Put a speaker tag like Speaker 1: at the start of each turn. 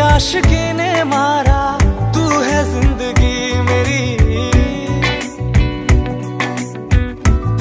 Speaker 1: आशिकी ने मार